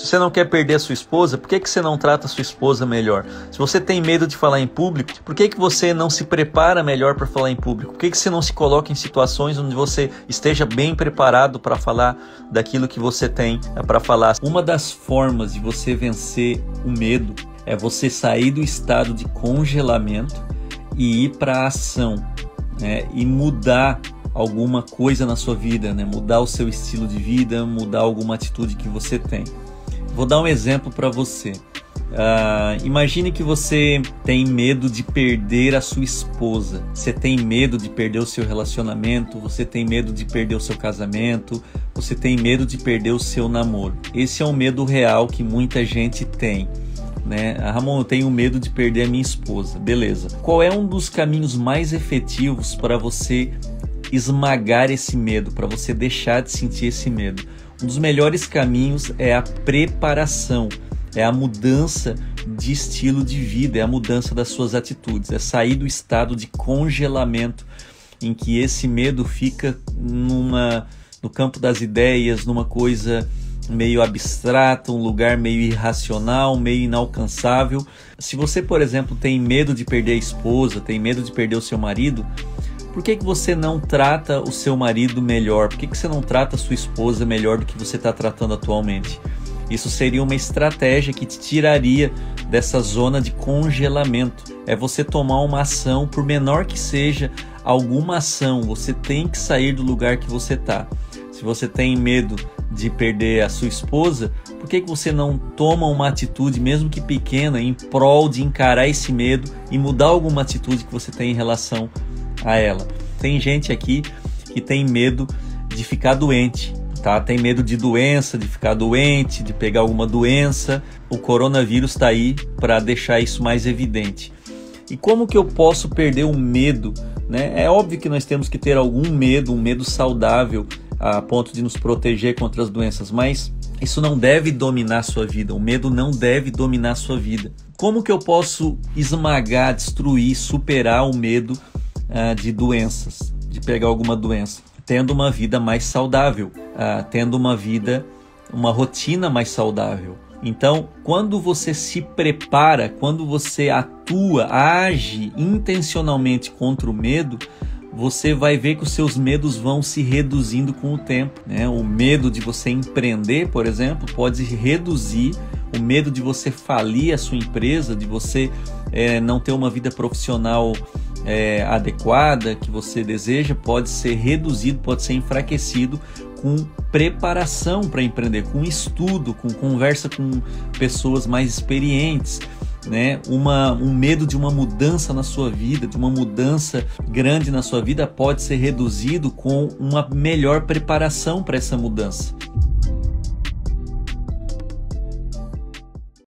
Se você não quer perder a sua esposa, por que, que você não trata a sua esposa melhor? Se você tem medo de falar em público, por que, que você não se prepara melhor para falar em público? Por que, que você não se coloca em situações onde você esteja bem preparado para falar daquilo que você tem para falar? Uma das formas de você vencer o medo é você sair do estado de congelamento e ir para a ação né? e mudar alguma coisa na sua vida, né? mudar o seu estilo de vida, mudar alguma atitude que você tem. Vou dar um exemplo para você. Uh, imagine que você tem medo de perder a sua esposa, você tem medo de perder o seu relacionamento, você tem medo de perder o seu casamento, você tem medo de perder o seu namoro. Esse é um medo real que muita gente tem. Né? Ah, Ramon, eu tenho medo de perder a minha esposa. Beleza. Qual é um dos caminhos mais efetivos para você esmagar esse medo, para você deixar de sentir esse medo? Um dos melhores caminhos é a preparação, é a mudança de estilo de vida, é a mudança das suas atitudes, é sair do estado de congelamento em que esse medo fica numa no campo das ideias, numa coisa meio abstrata, um lugar meio irracional, meio inalcançável. Se você, por exemplo, tem medo de perder a esposa, tem medo de perder o seu marido, por que, que você não trata o seu marido melhor? Por que, que você não trata a sua esposa melhor do que você está tratando atualmente? Isso seria uma estratégia que te tiraria dessa zona de congelamento. É você tomar uma ação, por menor que seja alguma ação, você tem que sair do lugar que você está. Se você tem medo de perder a sua esposa, por que, que você não toma uma atitude, mesmo que pequena, em prol de encarar esse medo e mudar alguma atitude que você tem em relação a ela. Tem gente aqui que tem medo de ficar doente, tá? Tem medo de doença, de ficar doente, de pegar alguma doença. O coronavírus está aí para deixar isso mais evidente. E como que eu posso perder o medo? Né? É óbvio que nós temos que ter algum medo, um medo saudável, a ponto de nos proteger contra as doenças, mas isso não deve dominar sua vida. O medo não deve dominar sua vida. Como que eu posso esmagar, destruir, superar o medo uh, de doenças, de pegar alguma doença, tendo uma vida mais saudável, uh, tendo uma vida, uma rotina mais saudável. Então, quando você se prepara, quando você atua, age intencionalmente contra o medo, você vai ver que os seus medos vão se reduzindo com o tempo. Né? O medo de você empreender, por exemplo, pode reduzir. O medo de você falir a sua empresa, de você é, não ter uma vida profissional é, adequada que você deseja pode ser reduzido, pode ser enfraquecido com preparação para empreender, com estudo, com conversa com pessoas mais experientes. Né? Uma, um medo de uma mudança na sua vida, de uma mudança grande na sua vida, pode ser reduzido com uma melhor preparação para essa mudança.